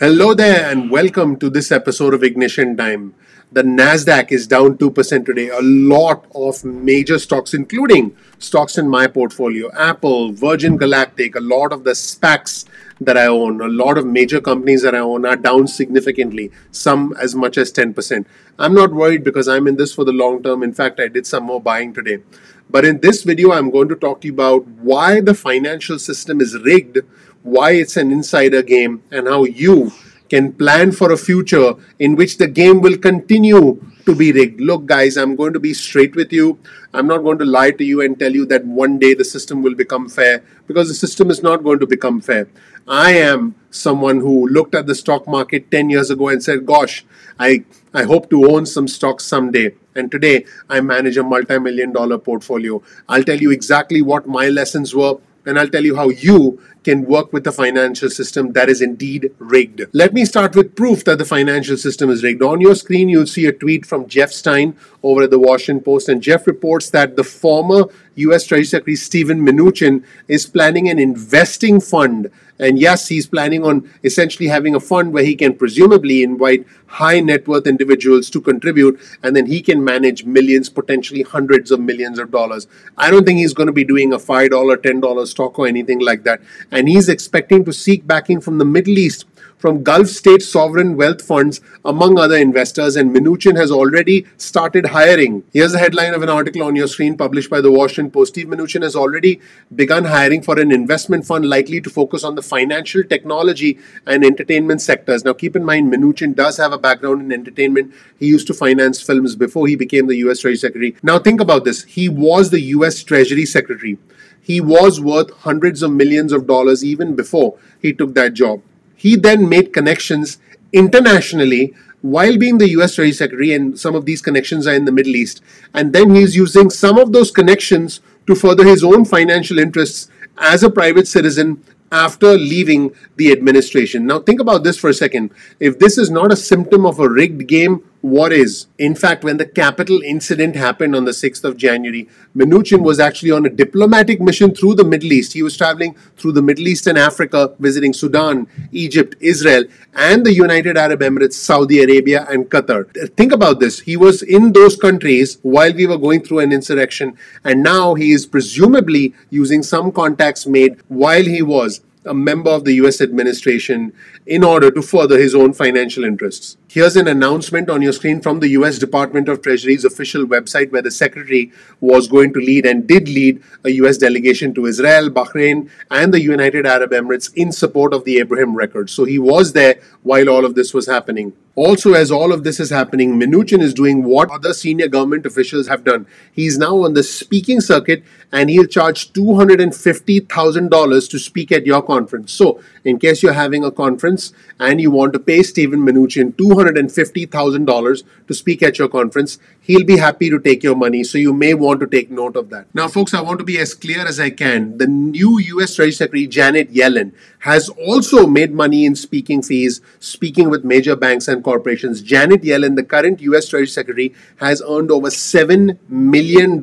Hello there, and welcome to this episode of Ignition Time. The Nasdaq is down 2% today. A lot of major stocks, including stocks in my portfolio Apple, Virgin Galactic, a lot of the SPACs that I own, a lot of major companies that I own are down significantly, some as much as 10%. I'm not worried because I'm in this for the long term. In fact, I did some more buying today. But in this video, I'm going to talk to you about why the financial system is rigged why it's an insider game, and how you can plan for a future in which the game will continue to be rigged. Look, guys, I'm going to be straight with you. I'm not going to lie to you and tell you that one day the system will become fair because the system is not going to become fair. I am someone who looked at the stock market 10 years ago and said, Gosh, I, I hope to own some stocks someday. And today I manage a multi million dollar portfolio. I'll tell you exactly what my lessons were and I'll tell you how you can work with the financial system that is indeed rigged. Let me start with proof that the financial system is rigged. On your screen, you'll see a tweet from Jeff Stein over at the Washington Post, and Jeff reports that the former U.S. Treasury Secretary Steven Mnuchin is planning an investing fund. And yes, he's planning on essentially having a fund where he can presumably invite high net worth individuals to contribute, and then he can manage millions, potentially hundreds of millions of dollars. I don't think he's going to be doing a $5, $10 stock or anything like that and he's expecting to seek backing from the Middle East from Gulf state sovereign wealth funds, among other investors, and Mnuchin has already started hiring. Here's the headline of an article on your screen published by the Washington Post. Steve Mnuchin has already begun hiring for an investment fund likely to focus on the financial, technology, and entertainment sectors. Now, keep in mind, Mnuchin does have a background in entertainment. He used to finance films before he became the U.S. Treasury Secretary. Now, think about this. He was the U.S. Treasury Secretary. He was worth hundreds of millions of dollars even before he took that job. He then made connections internationally while being the US Treasury Secretary, and some of these connections are in the Middle East. And then he's using some of those connections to further his own financial interests as a private citizen after leaving the administration. Now, think about this for a second. If this is not a symptom of a rigged game, what is. In fact, when the Capitol incident happened on the 6th of January, Mnuchin was actually on a diplomatic mission through the Middle East. He was traveling through the Middle East and Africa, visiting Sudan, Egypt, Israel, and the United Arab Emirates, Saudi Arabia, and Qatar. Think about this. He was in those countries while we were going through an insurrection, and now he is presumably using some contacts made while he was a member of the US administration in order to further his own financial interests. Here's an announcement on your screen from the US Department of Treasury's official website where the secretary was going to lead and did lead a US delegation to Israel, Bahrain, and the United Arab Emirates in support of the Abraham Accords. So he was there while all of this was happening. Also, as all of this is happening, Mnuchin is doing what other senior government officials have done. He's now on the speaking circuit and he'll charge $250,000 to speak at your conference. So, in case you're having a conference and you want to pay Stephen Mnuchin $250,000 to speak at your conference, he'll be happy to take your money. So, you may want to take note of that. Now, folks, I want to be as clear as I can. The new US Treasury Secretary, Janet Yellen, has also made money in speaking fees, speaking with major banks and corporations. Janet Yellen, the current US Treasury Secretary, has earned over $7 million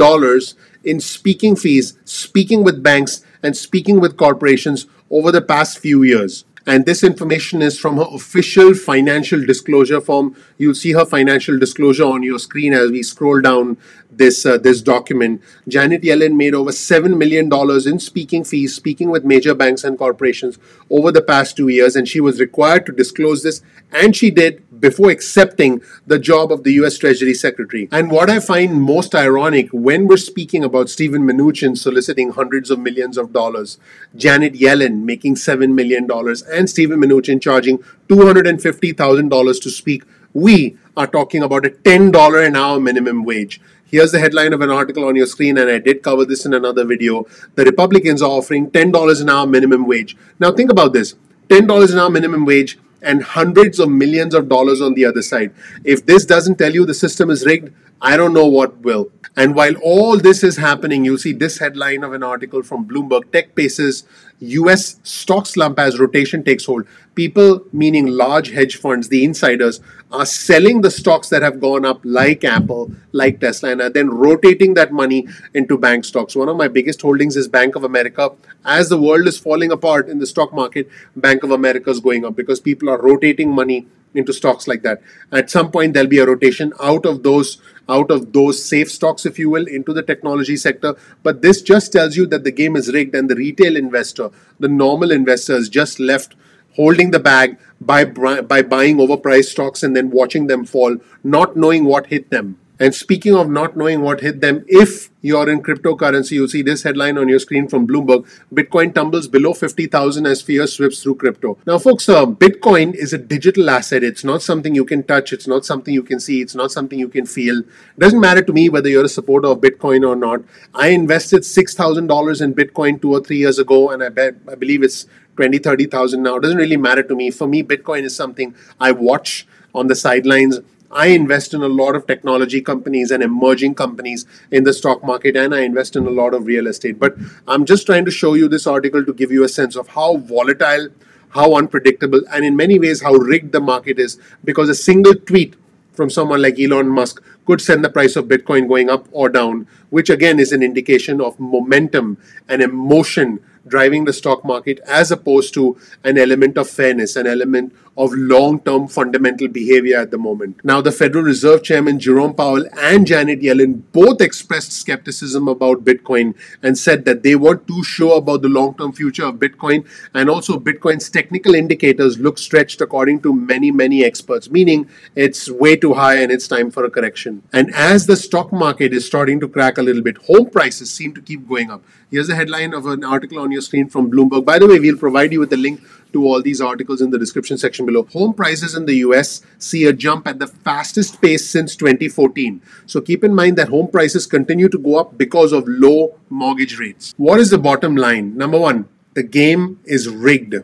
in speaking fees, speaking with banks, and speaking with corporations over the past few years. And this information is from her official financial disclosure form. You'll see her financial disclosure on your screen as we scroll down this uh, this document. Janet Yellen made over seven million dollars in speaking fees, speaking with major banks and corporations over the past two years, and she was required to disclose this, and she did before accepting the job of the U.S. Treasury Secretary. And what I find most ironic when we're speaking about Stephen Mnuchin soliciting hundreds of millions of dollars, Janet Yellen making seven million dollars, and Stephen Mnuchin charging two hundred and fifty thousand dollars to speak, we are talking about a $10 an hour minimum wage. Here's the headline of an article on your screen, and I did cover this in another video. The Republicans are offering $10 an hour minimum wage. Now, think about this $10 an hour minimum wage and hundreds of millions of dollars on the other side. If this doesn't tell you the system is rigged, I don't know what will. And while all this is happening, you see this headline of an article from Bloomberg Tech Paces US stock slump as rotation takes hold. People, meaning large hedge funds, the insiders, are selling the stocks that have gone up, like Apple, like Tesla, and are then rotating that money into bank stocks. One of my biggest holdings is Bank of America. As the world is falling apart in the stock market, Bank of America is going up because people are rotating money into stocks like that. At some point, there'll be a rotation out of those out of those safe stocks, if you will, into the technology sector. But this just tells you that the game is rigged, and the retail investor, the normal investor, is just left holding the bag by by buying overpriced stocks and then watching them fall, not knowing what hit them. And speaking of not knowing what hit them, if you're in cryptocurrency, you'll see this headline on your screen from Bloomberg Bitcoin tumbles below 50,000 as fear sweeps through crypto. Now, folks, uh, Bitcoin is a digital asset. It's not something you can touch, it's not something you can see, it's not something you can feel. Doesn't matter to me whether you're a supporter of Bitcoin or not. I invested $6,000 in Bitcoin two or three years ago, and I bet I believe it's 20, 30,000 now. It doesn't really matter to me. For me, Bitcoin is something I watch on the sidelines. I invest in a lot of technology companies and emerging companies in the stock market, and I invest in a lot of real estate. But I'm just trying to show you this article to give you a sense of how volatile, how unpredictable, and in many ways how rigged the market is because a single tweet from someone like Elon Musk could send the price of Bitcoin going up or down, which again is an indication of momentum and emotion driving the stock market as opposed to an element of fairness, an element of long term fundamental behavior at the moment. Now, the Federal Reserve Chairman Jerome Powell and Janet Yellen both expressed skepticism about Bitcoin and said that they weren't too sure about the long term future of Bitcoin. And also, Bitcoin's technical indicators look stretched according to many, many experts, meaning it's way too high and it's time for a correction. And as the stock market is starting to crack a little bit, home prices seem to keep going up. Here's a headline of an article on your screen from Bloomberg. By the way, we'll provide you with a link to all these articles in the description section below. Home prices in the US see a jump at the fastest pace since 2014. So keep in mind that home prices continue to go up because of low mortgage rates. What is the bottom line? Number one, the game is rigged.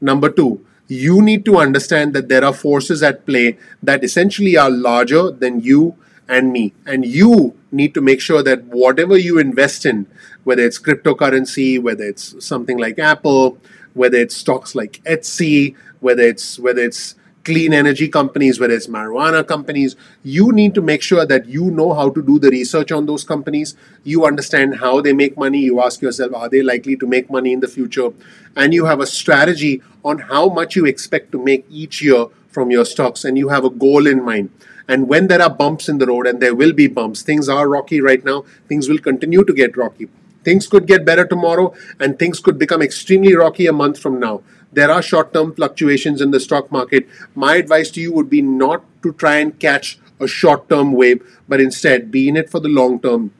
Number two, you need to understand that there are forces at play that essentially are larger than you and me. And you need to make sure that whatever you invest in, whether it's cryptocurrency, whether it's something like Apple, whether it's stocks like Etsy, whether it's whether it's clean energy companies, whether it's marijuana companies, you need to make sure that you know how to do the research on those companies. You understand how they make money. You ask yourself, are they likely to make money in the future? And you have a strategy on how much you expect to make each year from your stocks, and you have a goal in mind. And when there are bumps in the road, and there will be bumps, things are rocky right now, things will continue to get rocky. Things could get better tomorrow, and things could become extremely rocky a month from now. There are short term fluctuations in the stock market. My advice to you would be not to try and catch a short term wave, but instead be in it for the long term.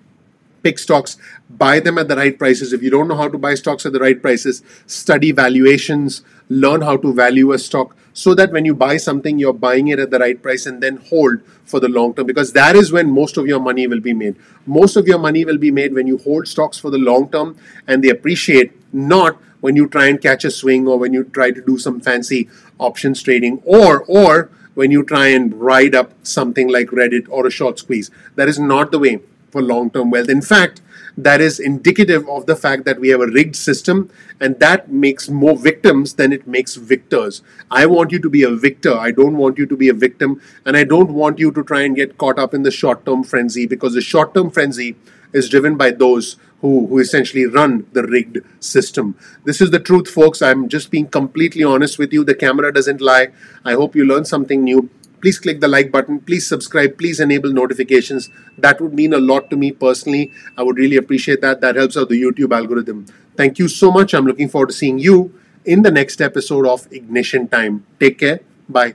Pick stocks, buy them at the right prices. If you don't know how to buy stocks at the right prices, study valuations, learn how to value a stock so that when you buy something, you're buying it at the right price and then hold for the long term because that is when most of your money will be made. Most of your money will be made when you hold stocks for the long term and they appreciate, not when you try and catch a swing or when you try to do some fancy options trading or or when you try and ride up something like Reddit or a short squeeze. That is not the way for long term wealth. In fact, that is indicative of the fact that we have a rigged system and that makes more victims than it makes victors. I want you to be a victor. I don't want you to be a victim and I don't want you to try and get caught up in the short term frenzy because the short term frenzy is driven by those who, who essentially run the rigged system. This is the truth, folks. I'm just being completely honest with you. The camera doesn't lie. I hope you learned something new please click the like button. Please subscribe. Please enable notifications. That would mean a lot to me personally. I would really appreciate that. That helps out the youtube algorithm. Thank you so much. I'm looking forward to seeing you in the next episode of ignition time. Take care. Bye